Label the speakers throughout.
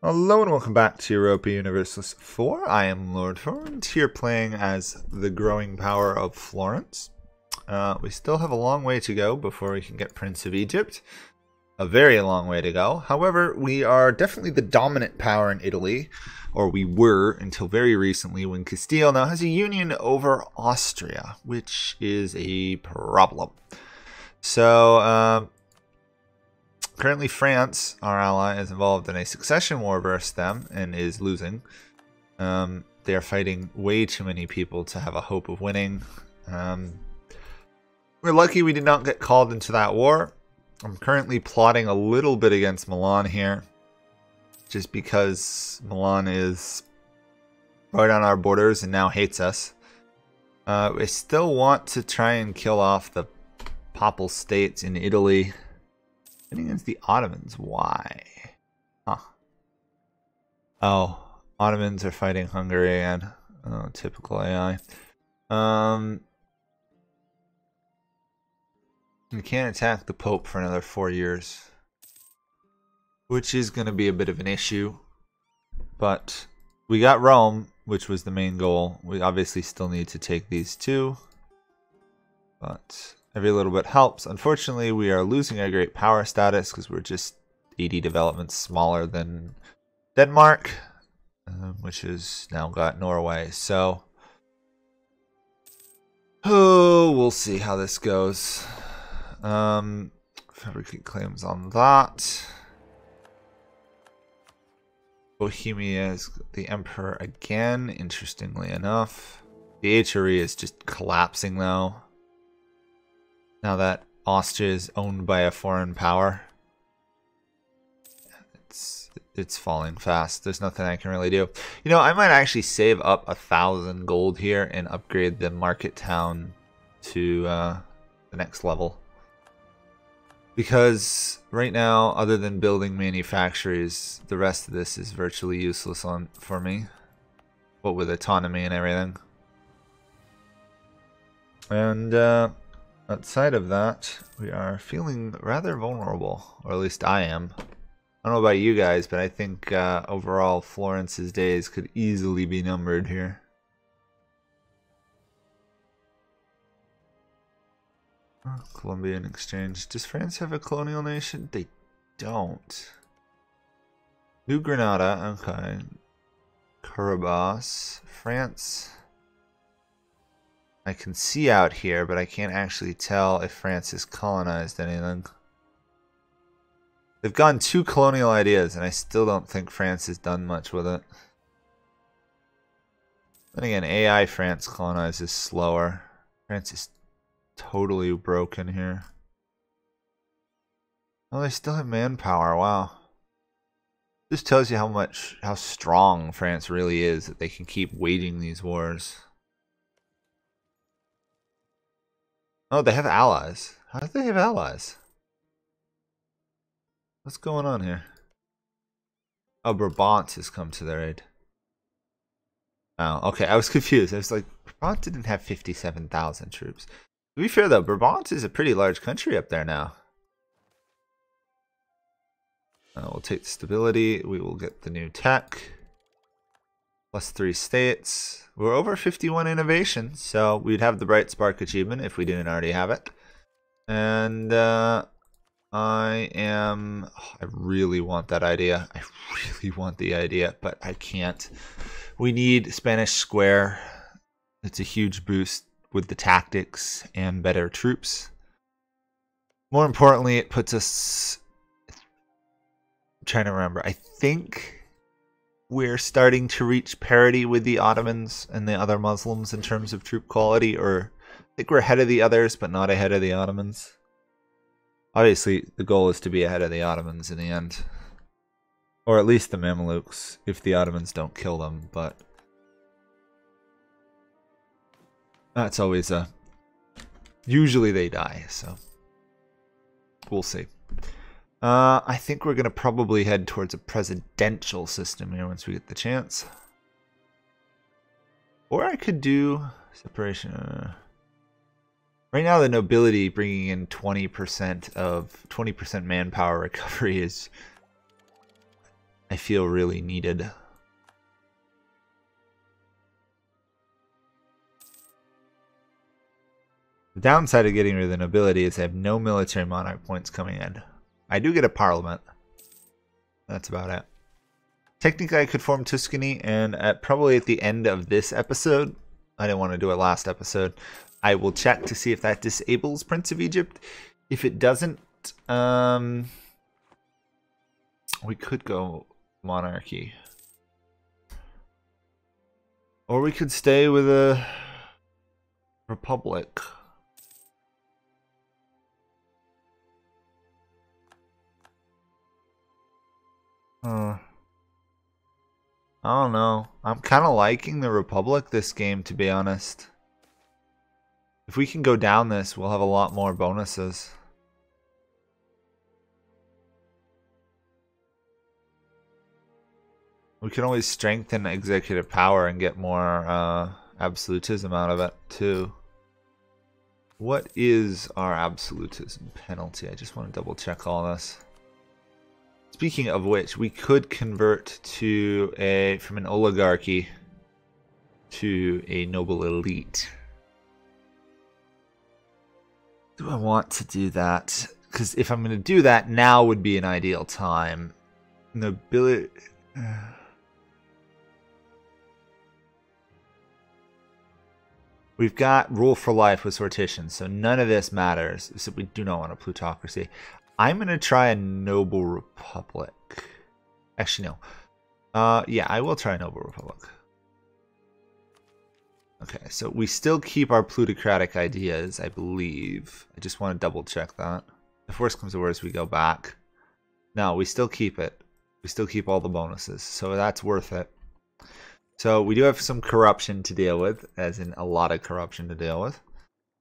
Speaker 1: Hello and welcome back to Europa Universalis 4. I am Lord Forwind here playing as the growing power of Florence. Uh, we still have a long way to go before we can get Prince of Egypt. A very long way to go. However, we are definitely the dominant power in Italy, or we were until very recently when Castile now has a union over Austria, which is a problem. So, um, Currently, France, our ally, is involved in a succession war versus them and is losing. Um, they are fighting way too many people to have a hope of winning. Um, we're lucky we did not get called into that war. I'm currently plotting a little bit against Milan here. Just because Milan is right on our borders and now hates us. Uh, I still want to try and kill off the Papal States in Italy Fighting against the Ottomans. Why? Huh. Oh, Ottomans are fighting Hungary and oh, typical AI. Um, we can't attack the Pope for another four years, which is going to be a bit of an issue. But we got Rome, which was the main goal. We obviously still need to take these two, but Every little bit helps. Unfortunately, we are losing our great power status because we're just 80 developments smaller than Denmark, um, which has now got Norway. So, oh, we'll see how this goes. Um, fabricate claims on that. Bohemia is the emperor again, interestingly enough. The HRE is just collapsing though. Now that Austria is owned by a foreign power. It's it's falling fast. There's nothing I can really do. You know, I might actually save up a thousand gold here and upgrade the market town to uh, the next level. Because right now, other than building manufactories, the rest of this is virtually useless on for me. What with autonomy and everything. And uh, Outside of that, we are feeling rather vulnerable, or at least I am. I don't know about you guys, but I think uh, overall Florence's days could easily be numbered here. Columbian exchange. Does France have a colonial nation? They don't. New Granada, okay. Carabas. France I can see out here, but I can't actually tell if France has colonized anything. They've gone two colonial ideas, and I still don't think France has done much with it. Then again, AI France colonizes slower. France is totally broken here. Oh, they still have manpower. Wow. This tells you how much, how strong France really is that they can keep waging these wars. Oh, they have allies. How do they have allies? What's going on here? Oh, Brabant has come to their aid. Oh, okay. I was confused. I was like, Brabant didn't have 57,000 troops. To be fair, though, Brabant is a pretty large country up there now. Uh, we'll take the stability. We will get the new tech. Plus three states. We're over 51 innovation, so we'd have the Bright Spark achievement if we didn't already have it. And uh, I am... Oh, I really want that idea. I really want the idea, but I can't. We need Spanish Square. It's a huge boost with the tactics and better troops. More importantly, it puts us... I'm trying to remember. I think we're starting to reach parity with the Ottomans and the other Muslims in terms of troop quality, or I think we're ahead of the others, but not ahead of the Ottomans. Obviously, the goal is to be ahead of the Ottomans in the end. Or at least the Mamelukes, if the Ottomans don't kill them, but... That's always a... Usually they die, so... We'll see. Uh, I think we're going to probably head towards a presidential system here once we get the chance. Or I could do separation. Uh, right now, the nobility bringing in 20% of 20% manpower recovery is. I feel really needed. The downside of getting rid of the nobility is I have no military monarch points coming in. I do get a parliament. That's about it. Technically, I could form Tuscany, and at probably at the end of this episode, I didn't want to do it last episode, I will check to see if that disables Prince of Egypt. If it doesn't, um, we could go monarchy. Or we could stay with a republic. Uh, I don't know. I'm kind of liking the Republic this game, to be honest. If we can go down this, we'll have a lot more bonuses. We can always strengthen executive power and get more uh, absolutism out of it, too. What is our absolutism penalty? I just want to double check all this. Speaking of which, we could convert to a from an oligarchy to a noble elite. Do I want to do that? Because if I'm going to do that, now would be an ideal time. Nobility. We've got rule for life with sortition, so none of this matters. So we do not want a plutocracy. I'm going to try a Noble Republic. Actually, no. Uh, yeah, I will try a Noble Republic. Okay, so we still keep our plutocratic ideas, I believe. I just want to double check that. If worst comes to worst, we go back. No, we still keep it. We still keep all the bonuses, so that's worth it. So we do have some corruption to deal with, as in a lot of corruption to deal with.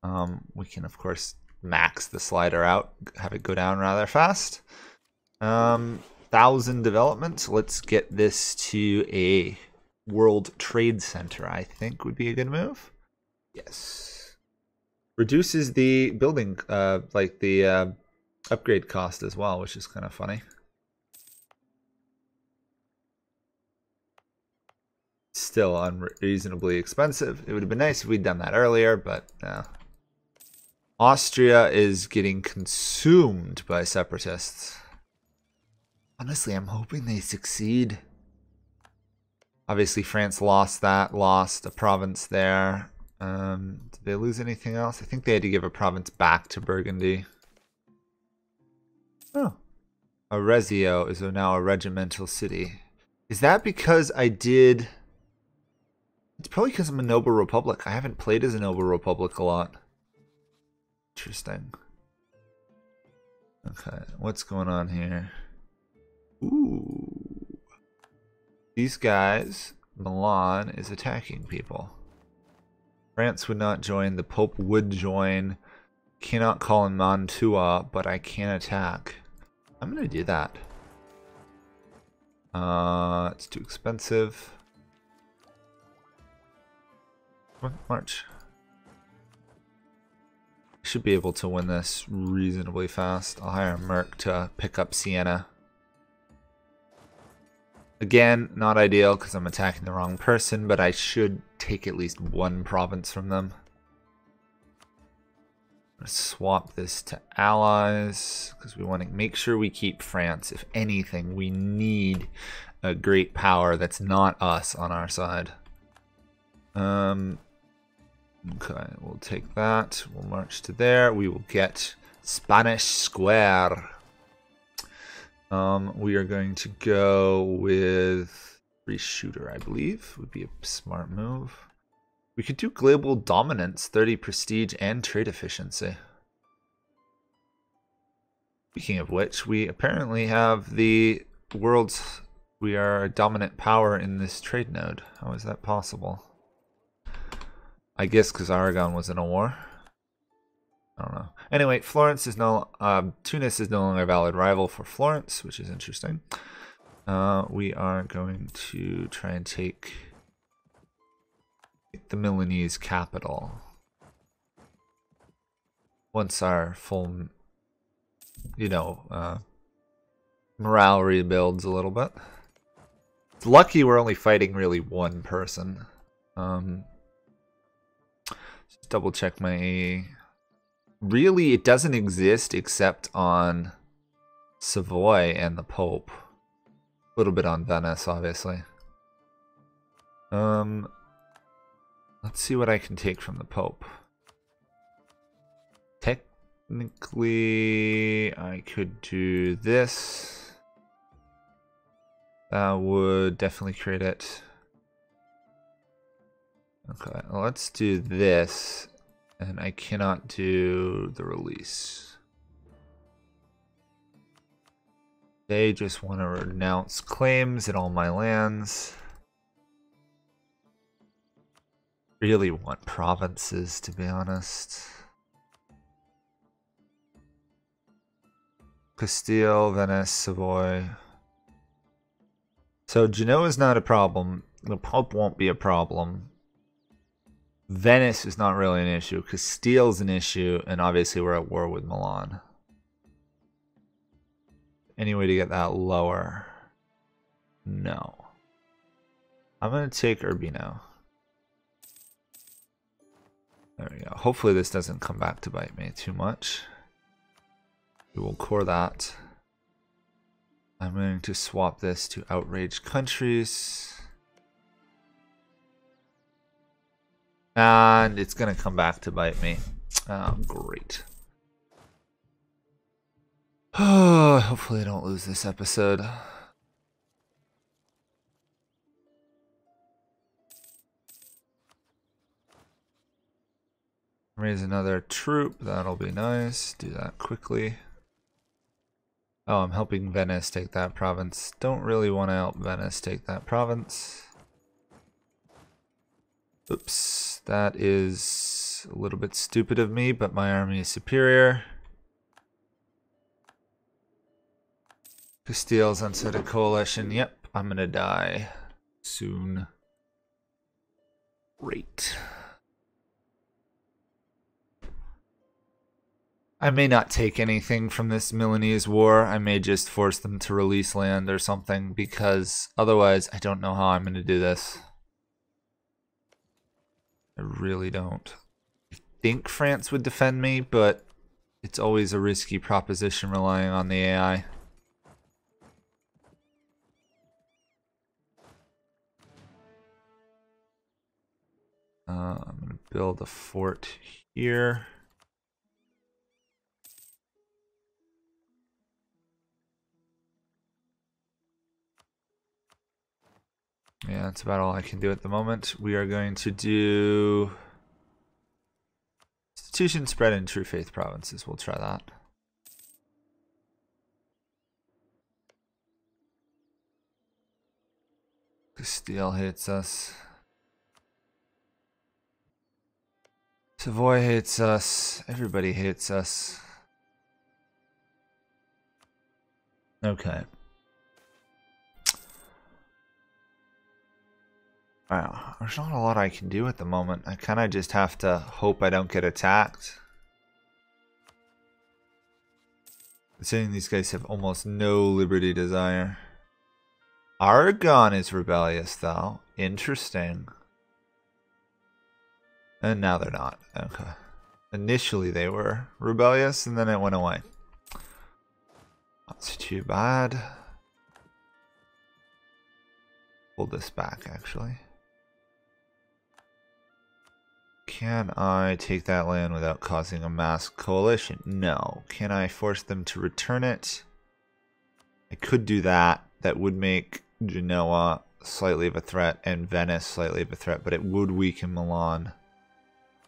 Speaker 1: Um, we can, of course, max the slider out, have it go down rather fast. Um, thousand development. Let's get this to a World Trade Center. I think would be a good move. Yes. Reduces the building, uh, like the uh, upgrade cost as well, which is kind of funny. Still unreasonably expensive. It would have been nice if we'd done that earlier, but uh, Austria is getting consumed by separatists. Honestly, I'm hoping they succeed. Obviously, France lost that, lost a province there. Um, did they lose anything else? I think they had to give a province back to Burgundy. Oh. Arezzo is now a regimental city. Is that because I did... It's probably because I'm a noble republic. I haven't played as a noble republic a lot. Interesting. Okay, what's going on here? Ooh. These guys, Milan is attacking people. France would not join, the Pope would join. Cannot call in Mantua, but I can attack. I'm gonna do that. Uh, it's too expensive. March should be able to win this reasonably fast. I'll hire Merc to pick up Siena. Again, not ideal because I'm attacking the wrong person, but I should take at least one province from them. swap this to allies because we want to make sure we keep France. If anything, we need a great power that's not us on our side. Um, Okay, we'll take that. We'll march to there. We will get Spanish Square. Um, we are going to go with free shooter, I believe, would be a smart move. We could do global dominance, 30 prestige and trade efficiency. Speaking of which, we apparently have the world's... We are a dominant power in this trade node. How is that possible? I guess because Aragon was in a war. I don't know. Anyway, Florence is no, um, Tunis is no longer a valid rival for Florence, which is interesting. Uh, we are going to try and take the Milanese capital. Once our full, you know, uh, morale rebuilds a little bit. It's lucky we're only fighting really one person. Um, just double check my... Really, it doesn't exist except on Savoy and the Pope. A little bit on Venice, obviously. Um, let's see what I can take from the Pope. Technically, I could do this. That would definitely create it. Okay, let's do this. And I cannot do the release. They just want to renounce claims in all my lands. Really want provinces, to be honest. Castile, Venice, Savoy. So Genoa is not a problem. The Pope won't be a problem. Venice is not really an issue. Castile is an issue, and obviously we're at war with Milan. Any way to get that lower? No. I'm going to take Urbino. There we go. Hopefully this doesn't come back to bite me too much. We will core that. I'm going to swap this to outraged countries. And it's going to come back to bite me. Oh, great. Hopefully I don't lose this episode. Raise another troop. That'll be nice. Do that quickly. Oh, I'm helping Venice take that province. Don't really want to help Venice take that province. Oops, that is a little bit stupid of me, but my army is superior. Castile's unsettled coalition. Yep, I'm gonna die soon. Great. I may not take anything from this Milanese war. I may just force them to release land or something because otherwise I don't know how I'm going to do this. I really don't. I think France would defend me, but it's always a risky proposition relying on the AI. Uh, I'm going to build a fort here. Yeah, that's about all I can do at the moment. We are going to do institution spread in true faith provinces. We'll try that. Castile hates us. Savoy hates us. Everybody hates us. Okay. There's not a lot I can do at the moment. I kind of just have to hope I don't get attacked. Considering these guys have almost no liberty desire. Aragon is rebellious though. Interesting. And now they're not. Okay. Initially they were rebellious and then it went away. Not too bad. Pull this back actually. Can I take that land without causing a mass coalition? No. Can I force them to return it? I could do that. That would make Genoa slightly of a threat and Venice slightly of a threat, but it would weaken Milan.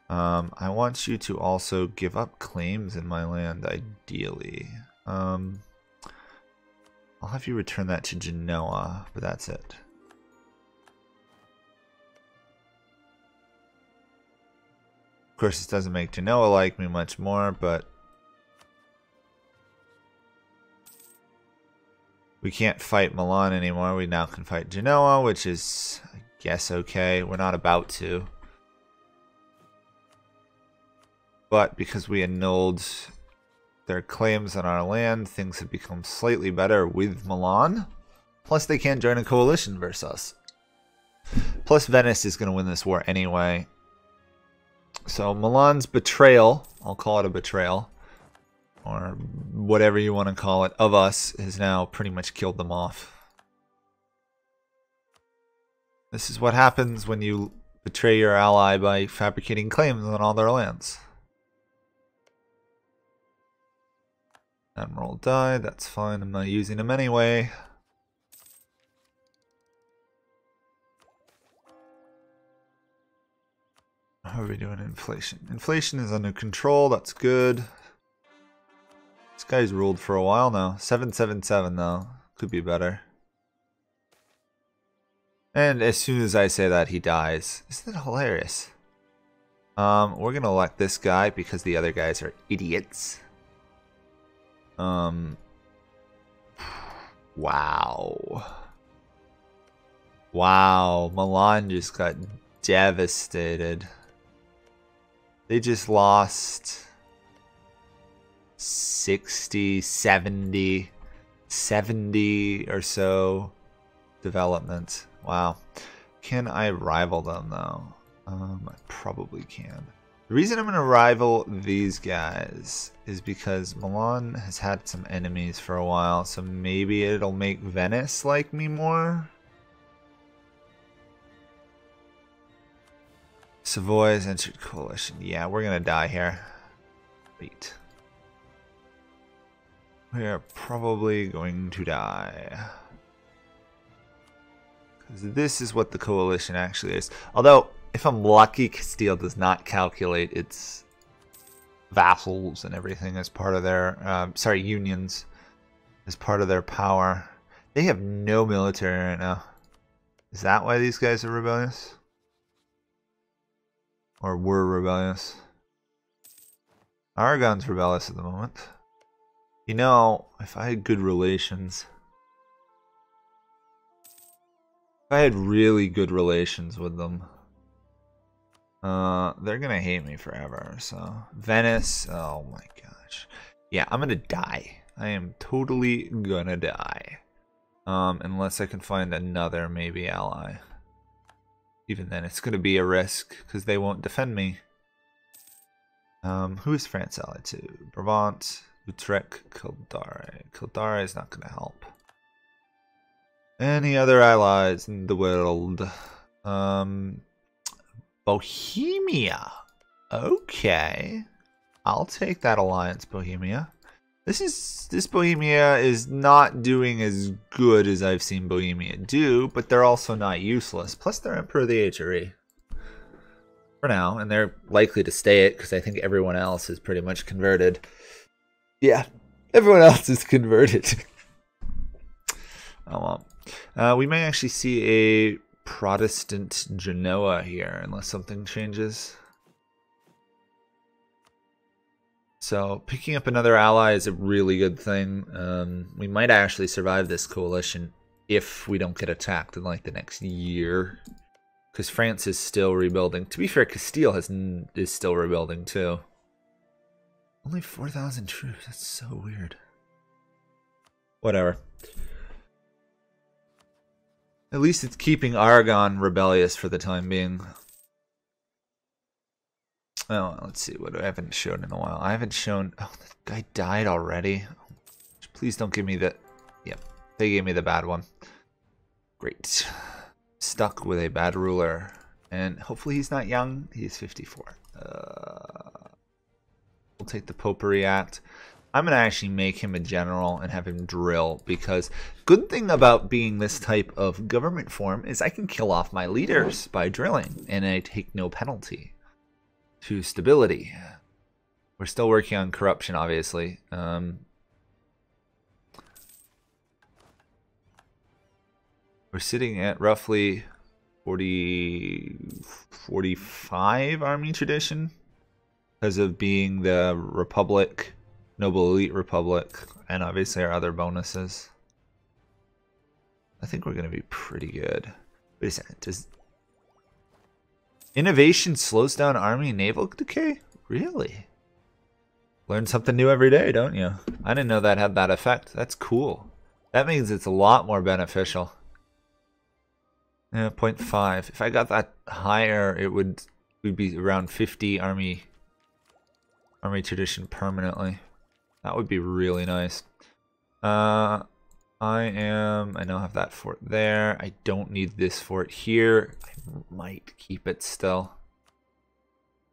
Speaker 1: Um, I want you to also give up claims in my land, ideally. Um, I'll have you return that to Genoa, but that's it. Course, this doesn't make Genoa like me much more, but... We can't fight Milan anymore. We now can fight Genoa, which is, I guess, okay. We're not about to. But because we annulled their claims on our land, things have become slightly better with Milan. Plus, they can't join a coalition versus us. Plus, Venice is going to win this war anyway. So, Milan's betrayal, I'll call it a betrayal, or whatever you want to call it, of us, has now pretty much killed them off. This is what happens when you betray your ally by fabricating claims on all their lands. Admiral died, that's fine, I'm not using him anyway. How are we doing inflation? Inflation is under control, that's good. This guy's ruled for a while now. 777 though, could be better. And as soon as I say that, he dies. Isn't that hilarious? Um, we're gonna elect this guy because the other guys are idiots. Um. Wow. Wow, Milan just got devastated. They just lost 60, 70, 70 or so development. Wow. Can I rival them though? Um, I probably can. The reason I'm going to rival these guys is because Milan has had some enemies for a while, so maybe it'll make Venice like me more. Savoy has entered coalition. Yeah, we're to die here. Wait. We are probably going to die. Because this is what the coalition actually is. Although, if I'm lucky, Castile does not calculate its vassals and everything as part of their, um, sorry, unions as part of their power. They have no military right now. Is that why these guys are rebellious? Or were rebellious? Aragon's rebellious at the moment. You know, if I had good relations, if I had really good relations with them, uh, they're gonna hate me forever. So Venice, oh my gosh, yeah, I'm gonna die. I am totally gonna die. Um, unless I can find another maybe ally. Even then, it's gonna be a risk because they won't defend me. Um, who is France allied to? Brabant, Utrecht, Kildare. Kildare is not gonna help. Any other allies in the world? Um, Bohemia. Okay. I'll take that alliance, Bohemia. This is this Bohemia is not doing as good as I've seen Bohemia do, but they're also not useless. Plus, they're Emperor of the HRE for now, and they're likely to stay it because I think everyone else is pretty much converted. Yeah, everyone else is converted. oh well. Uh, we may actually see a Protestant Genoa here, unless something changes. So picking up another ally is a really good thing. Um, we might actually survive this coalition if we don't get attacked in like the next year. Because France is still rebuilding. To be fair, Castile has is still rebuilding too. Only 4,000 troops. That's so weird. Whatever. At least it's keeping Aragon rebellious for the time being. Oh, let's see what I haven't shown in a while. I haven't shown. Oh, the guy died already. Please don't give me the. Yep, they gave me the bad one. Great. Stuck with a bad ruler, and hopefully he's not young. He's 54. Uh, we'll take the Popery Act. I'm going to actually make him a general and have him drill because good thing about being this type of government form is I can kill off my leaders by drilling and I take no penalty to stability. We're still working on corruption, obviously. Um, we're sitting at roughly 40, 45 army tradition because of being the republic Noble Elite Republic, and obviously our other bonuses. I think we're going to be pretty good. Wait a second. Does innovation slows down army and naval decay? Really? Learn something new every day, don't you? I didn't know that had that effect. That's cool. That means it's a lot more beneficial. Yeah, 0.5. If I got that higher, it would we'd be around 50 army army tradition permanently. That would be really nice. Uh, I am, I now have that fort there. I don't need this fort here. I might keep it still.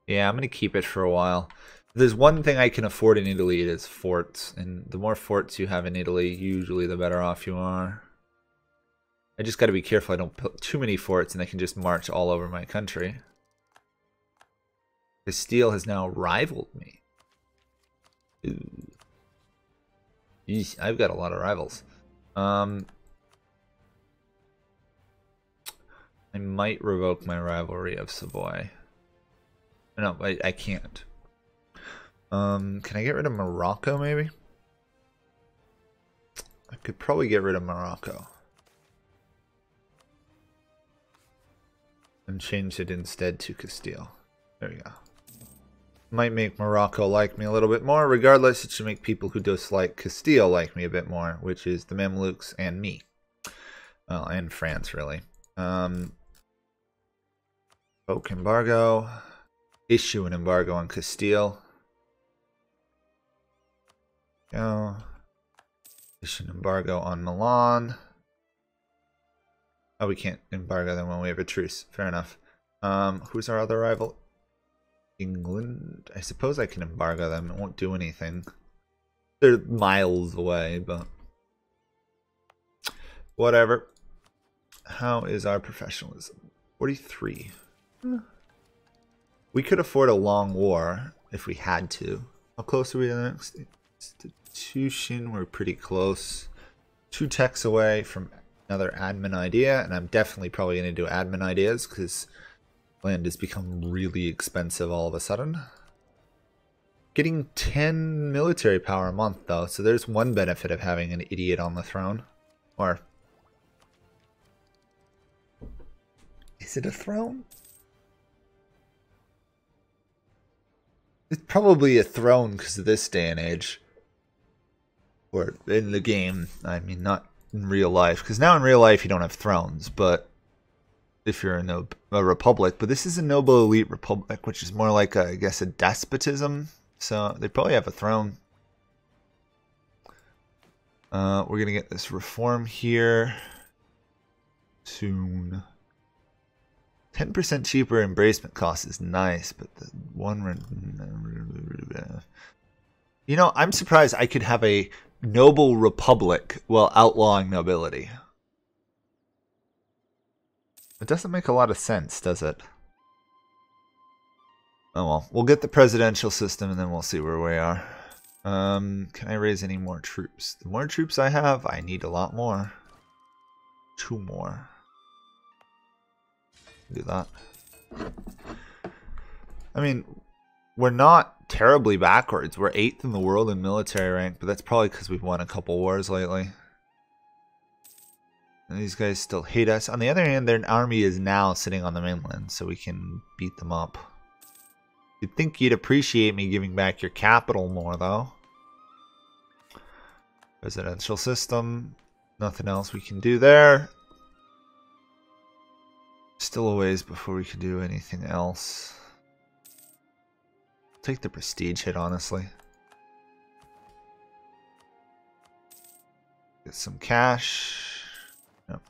Speaker 1: Yeah, I'm going to keep it for a while. There's one thing I can afford in Italy, it is forts. And the more forts you have in Italy, usually the better off you are. I just got to be careful I don't put too many forts and I can just march all over my country. Castile has now rivaled me. Ooh. I've got a lot of rivals. Um, I might revoke my rivalry of Savoy. No, I, I can't. Um, can I get rid of Morocco, maybe? I could probably get rid of Morocco. And change it instead to Castile. There we go. Might make Morocco like me a little bit more. Regardless, it should make people who dislike Castile like me a bit more, which is the Mamluks and me. Well, and France, really. Um, Oak embargo. Issue an embargo on Castile. Go. Issue an embargo on Milan. Oh, we can't embargo them when we have a truce. Fair enough. Um, who's our other rival? England? I suppose I can embargo them. It won't do anything. They're miles away, but... Whatever. How is our professionalism? 43. Hmm. We could afford a long war if we had to. How close are we to the next institution? We're pretty close. Two techs away from another admin idea, and I'm definitely probably going to do admin ideas because land has become really expensive all of a sudden. Getting 10 military power a month though, so there's one benefit of having an idiot on the throne. Or... Is it a throne? It's probably a throne because of this day and age. Or in the game, I mean, not in real life. Because now in real life you don't have thrones, but if you're in a, a, republic. But this is a noble elite republic, which is more like, a, I guess, a despotism. So they probably have a throne. Uh, we're going to get this reform here soon. 10% cheaper embracement cost is nice, but the one... You know, I'm surprised I could have a noble republic while outlawing nobility. It doesn't make a lot of sense, does it? Oh well, we'll get the presidential system and then we'll see where we are. Um, can I raise any more troops? The more troops I have, I need a lot more. Two more do that. I mean, we're not terribly backwards. We're eighth in the world in military rank, but that's probably because we've won a couple wars lately. And these guys still hate us. On the other hand, their army is now sitting on the mainland, so we can beat them up. You'd think you'd appreciate me giving back your capital more, though. Residential system. Nothing else we can do there. Still a ways before we could do anything else. Take the prestige hit, honestly. Get some cash. Yep.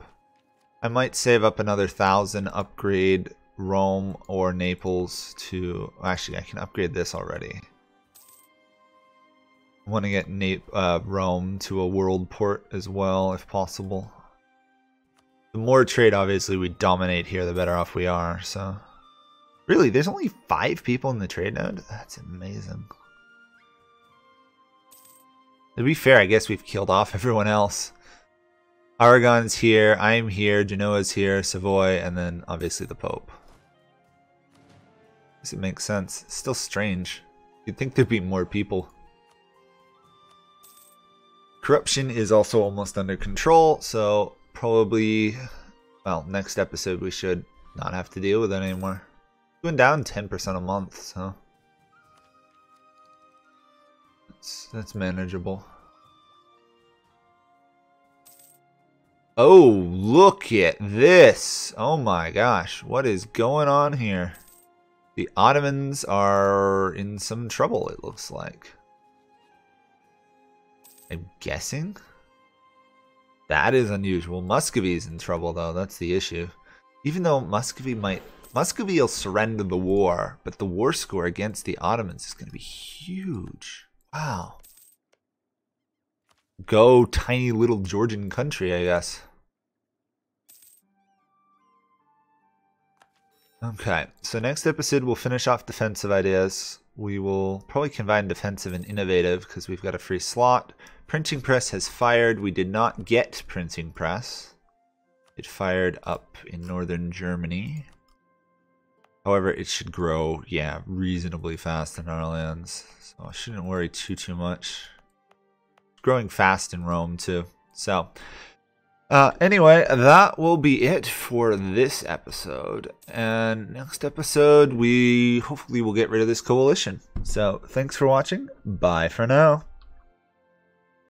Speaker 1: I might save up another thousand, upgrade Rome or Naples to... Actually, I can upgrade this already. I want to get Na uh, Rome to a world port as well, if possible. The more trade, obviously, we dominate here, the better off we are, so... Really, there's only five people in the trade node? That's amazing. To be fair, I guess we've killed off everyone else. Aragon's here, I'm here, Genoa's here, Savoy, and then obviously the Pope. Does it make sense? It's still strange. You'd think there'd be more people. Corruption is also almost under control, so probably, well, next episode we should not have to deal with it anymore. Going down 10% a month, so that's, that's manageable. Oh, look at this. Oh my gosh. What is going on here? The Ottomans are in some trouble, it looks like. I'm guessing? That is unusual. Muscovy's in trouble, though. That's the issue. Even though Muscovy might... Muscovy will surrender the war, but the war score against the Ottomans is going to be huge. Wow. Go tiny little Georgian country, I guess. Okay, so next episode we'll finish off defensive ideas. We will probably combine defensive and innovative because we've got a free slot. Printing press has fired. We did not get printing press. It fired up in northern Germany. However, it should grow, yeah, reasonably fast in our lands. So I shouldn't worry too, too much. It's growing fast in Rome, too. So, uh, anyway, that will be it for this episode. And next episode, we hopefully will get rid of this coalition. So, thanks for watching. Bye for now.